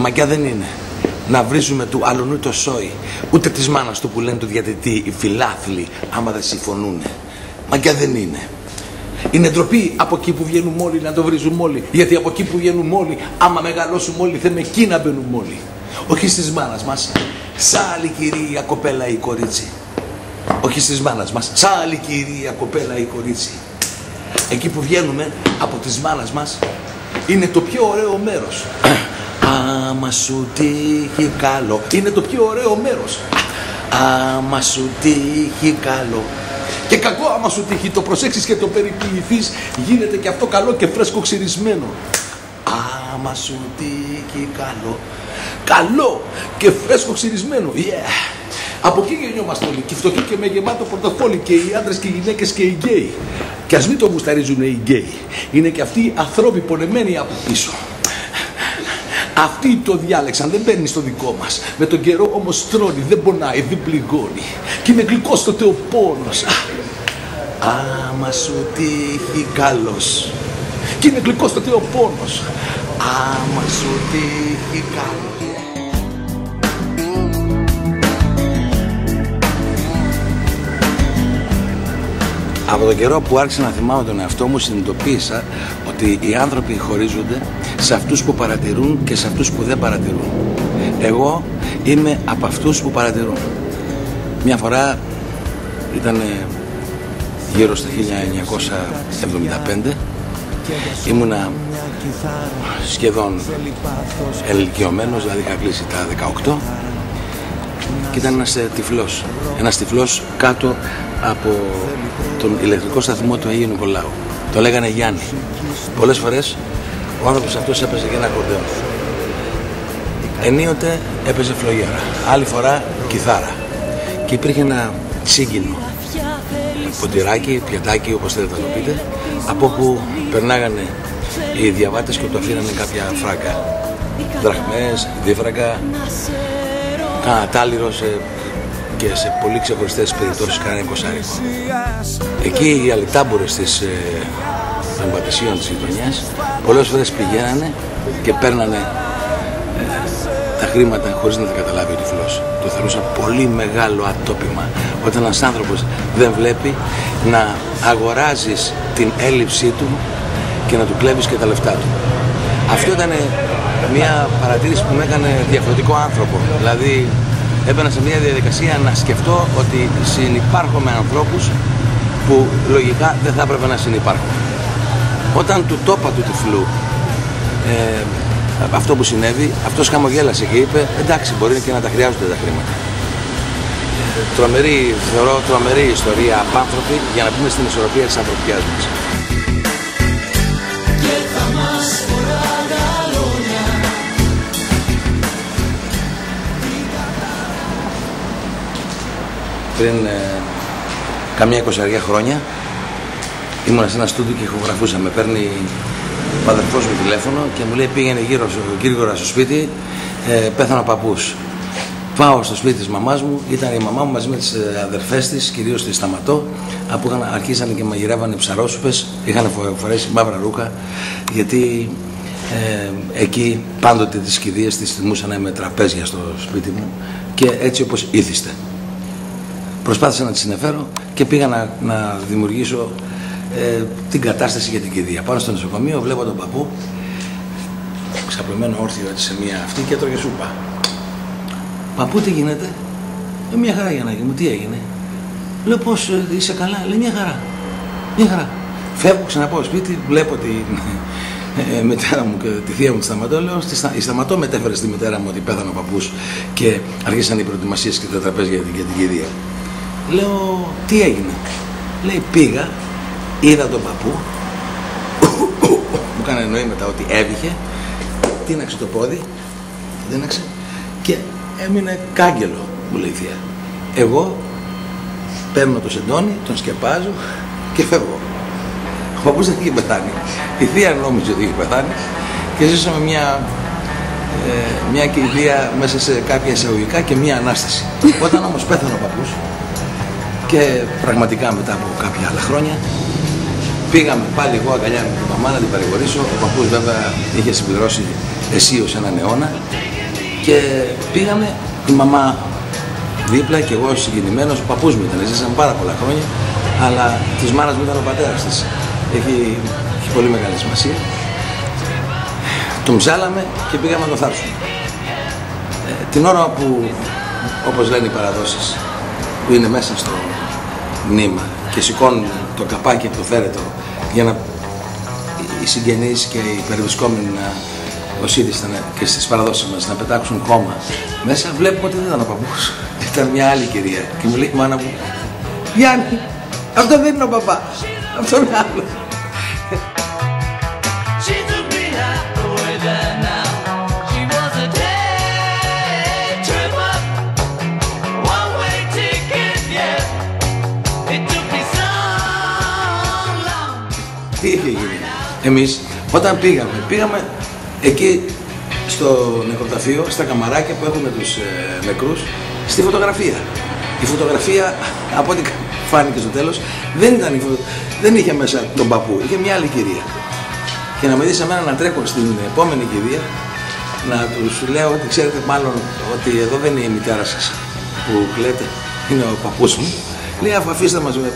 Μαγκιά δεν είναι να βρίζουμε του αλουνού το σόι, ούτε της μάνας του που λένε του διατητή οι φιλάθλοι, άμα δεν συμφωνούν. Μαγκιά δεν είναι. Είναι ντροπή από εκεί που βγαίνουμε όλοι να το βρίζουμε όλοι. Γιατί από εκεί που βγαίνουμε όλοι, άμα μεγαλώσουμε όλοι, θέλουμε εκεί να μπαίνουμε όλοι. Όχι στις μάνας μας, σαν άλλη κυρία κοπέλα ή κορίτσι. Όχι στις μάνας μας, σαν άλλη κυρία κοπέλα ή κορίτσι. Εκεί που βγαίνουμε από τις μάνας μας είναι το πιο ωραίο μέρος. Άμα σου τύχει καλό. Είναι το πιο ωραίο μέρος. Άμα σου τύχει καλό. Και κακό άμα σου τύχει το προσέξεις και το περιποιηθείς γίνεται και αυτό καλό και φρέσκο ξυρισμένο. Άμα σου τύχει καλό. Καλό και φρέσκο ξυρισμένο. Yeah. Από εκεί γεννιόμαστε όλοι. Και φτωχοί και με γεμάτο πορτοφόλι. Και οι άντρες και οι γυναίκες και οι γκέι. Και ας μην το γουσταρίζουν οι γκέι. Είναι και αυτοί οι ανθρώποι πονεμένοι από πίσω. Αυτοί το διάλεξαν, δεν μπαίνει στο δικό μας. Με τον καιρό όμως τρώνει, δεν πονάει, δεν πληγώνει. Και είναι γλυκό τότε ο πόνο. Άμα σου τύχει καλός. Και είναι γλυκό τότε ο πόνο. Άμα σου τύχει καλός. Από τον καιρό που άρχισα να θυμάμαι τον εαυτό μου συνειδητοποίησα ότι οι άνθρωποι χωρίζονται σε αυτούς που παρατηρούν και σε αυτούς που δεν παρατηρούν. Εγώ είμαι από αυτούς που παρατηρούν. Μια φορά ήταν γύρω στο 1975 ήμουνα σχεδόν ελικιωμένος, δηλαδή είχα κλείσει τα 18 και ήταν ένας ε, τυφλός, ένας τυφλός κάτω από τον ηλεκτρικό σταθμό του Αγίου Νικολάου. Το λέγανε Γιάννη. Πολλές φορές ο άνθρωπος αυτός έπαιζε και ένα κορδέο. Ενίοτε έπαιζε φλογέρα. Άλλη φορά κιθάρα. Και υπήρχε ένα σύγκινο ποτηράκι, πιατάκι, όπως θέλετε να το πείτε, από όπου περνάγανε οι διαβάτες και του αφήνανε κάποια φράγκα. Δραχμές, δίφραγκα, κανένα τάλιρο και σε πολύ ξεχωριστές περιπτώσεις κανένα εικοσάρικο. Εκεί οι αλυτάμπορε της ε, των πατησίων της γειτονιάς πολλές φορές πηγαίνανε και παίρνανε ε, τα χρήματα χωρίς να τα καταλάβει ο τυφλός. Το θεωρούσα πολύ μεγάλο ατόπιμα όταν ένας άνθρωπος δεν βλέπει να αγοράζεις την έλλειψή του και να του κλέβεις και τα λεφτά του. Αυτό ήταν μια παρατήρηση που με έκανε διαφορετικό άνθρωπο. Δηλαδή έμπαινα σε μια διαδικασία να σκεφτώ ότι συνυπάρχω με ανθρώπους που λογικά δεν θα έπρεπε να συνυπάρχω. Όταν του τόπα του τυφλού ε, αυτό που συνέβη, αυτός χαμογέλασε και είπε εντάξει μπορεί και να τα χρειάζονται τα χρήματα. Τρομερή, θεωρώ τρομερή ιστορία απάνθρωπη για να πούμε στην ισορροπία της ανθρωπιάς μας. πριν ε, καμιά εικοσαριά χρόνια ήμουν σε ένα στούντιο και ηχογραφούσα. Με παίρνει ο αδερφός μου τηλέφωνο και μου λέει πήγαινε γύρω στο, γύρω στο σπίτι, ε, πέθανε ο παππούς. Πάω στο σπίτι της μαμάς μου, ήταν η μαμά μου μαζί με τις ε, αδερφές της, κυρίως τη Σταματώ, που είχαν, αρχίσανε και μαγειρεύανε ψαρόσουπες, είχαν φορέσει μαύρα ρούχα, γιατί ε, εκεί πάντοτε τις κηδείες τις θυμούσαν με τραπέζια στο σπίτι μου και έτσι όπως ήθιστε. Προσπάθησα να τη συνεφέρω και πήγα να, να δημιουργήσω ε, την κατάσταση για την κηδεία. Πάνω στο νοσοκομείο βλέπω τον παππού ξαπλωμένο όρθιο έτσι σε μια αυτή και έτρωγε σούπα. Παππού τι γίνεται; Ε, μια χαρά για να μου, τι έγινε; Λέω πώς ε, είσαι καλά, λέει μια χαρά. Μια χαρά. Φεύγω, ξαναπάω σπίτι, βλέπω τη ε, μητέρα μου και τη θεία μου τη Σταματώ. Λέω, η Σταματώ μετέφερε στη μητέρα μου ότι πέθανε ο παππούς και αρχίσαν οι προετοιμασίες και τα τραπέζια για την κηδεία. Λέω, τι έγινε; Λέει, πήγα, είδα τον παππού, μου έκανε μετά ότι έβηχε, τίναξε το πόδι, τίναξε και έμεινε κάγκελο, μου λέει η θεία. Εγώ παίρνω το σεντόνι, τον σκεπάζω και φεύγω. Ο παππούς δεν είχε πεθάνει. Η θεία νόμιζε ότι είχε πεθάνει και ζήσαμε μια ε, μια κηδεία μέσα σε κάποια εισαγωγικά και μια ανάσταση. Όταν όμως πέθανε ο παππούς, και πραγματικά μετά από κάποια άλλα χρόνια πήγαμε πάλι εγώ αγκαλιά με τη μαμά να την παρηγορήσω. Ο παππούς βέβαια είχε συμπληρώσει αισίως έναν αιώνα και πήγαμε η μαμά δίπλα και εγώ συγκινημένος, ο παππούς μου ήταν, ζήσαμε πάρα πολλά χρόνια, αλλά της μάνας μου ήταν ο πατέρας της. Έχει, έχει πολύ μεγάλη σημασία. Τον ψάλαμε και πήγαμε να το θάψουμε. Ε, την ώρα που, όπως λένε οι παραδόσεις, που είναι μέσα στο μνήμα και σηκώνουν το καπάκι από το θέρετο για να οι συγγενείς και οι περιβρισκόμενοι να όσοι ήταν και στις παραδόσεις μας να πετάξουν κόμμα. Μέσα βλέπουμε ότι δεν ήταν ο παππούς. Ήταν μια άλλη κυρία. Και μου λέει η μάνα μου Γιάννη αυτό δεν είναι ο παπάς. Αυτό είναι άλλος Εμείς όταν πήγαμε, πήγαμε εκεί στο νεκροταφείο, στα καμαράκια που έχουμε τους ε, νεκρούς, στη φωτογραφία. Η φωτογραφία, από ό,τι φάνηκε στο τέλος, δεν, ήταν η φωτο- δεν είχε μέσα τον παππού, είχε μια άλλη κυρία. Και να με δεις εμένα να τρέχω στην επόμενη κυρία, να τους λέω ότι ξέρετε μάλλον ότι εδώ δεν είναι η μητέρα σας που κλαίτε, είναι ο παππούς μου. Λέει αφού αφήστε μας με